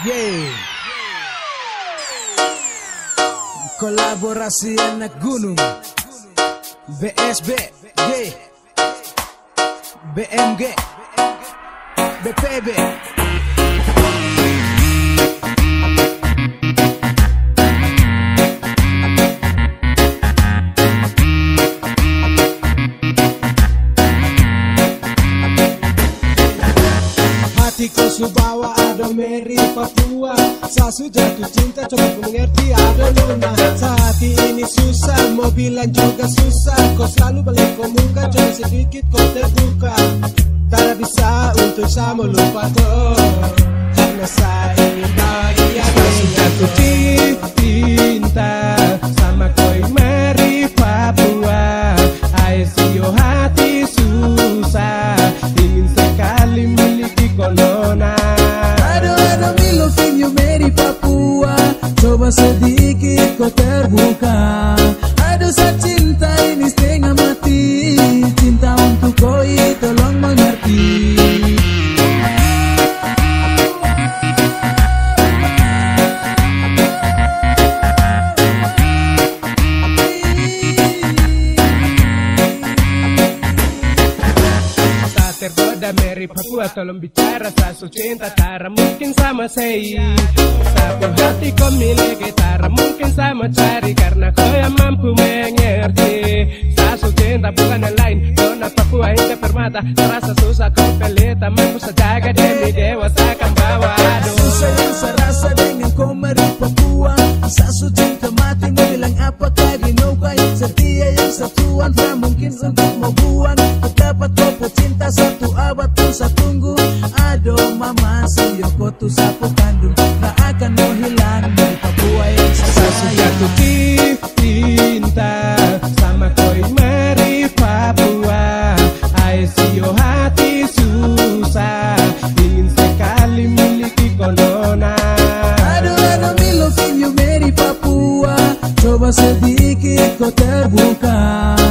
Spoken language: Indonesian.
Yeah. Kolaborasi anak gunung. BSB, yeah. BMG, BPB. Hatiku subawa Mary Papua. Sasu jatuh cinta coba ku mengerti ada Luna Saat ini susah mau bilang juga susah. Kau selalu balik kau muka coba sedikit kau terbuka. Tak bisa untuk sama lupa kau. Karena saya ingin bahagia Sasu jatuh cinta terbuka Aduh saya cinta ini setengah mati. Cinta untuk koi tolong mengerti. Tak tergoda Mary Papua tolong bicara. Sasu cinta Tara mungkin sama saya. Satu hati kau mungkin sama cari Karena kau yang mampu mengerti. Sasu cinta bukan yang lain. Dona Papua hingga permata Terasa susah kau pelita Mampu sejaga demi dewasakan bawa Aduh Susah yang saya rasa dengan kau Mary Papua Sasu cinta mati bilang apa kagi no kaya Setia yang satuan. Tak mungkin untuk mau buang Dapat kau cinta satu abad pun saya tunggu. Aduh mama siyo kau tuh satu que qualquer vulcão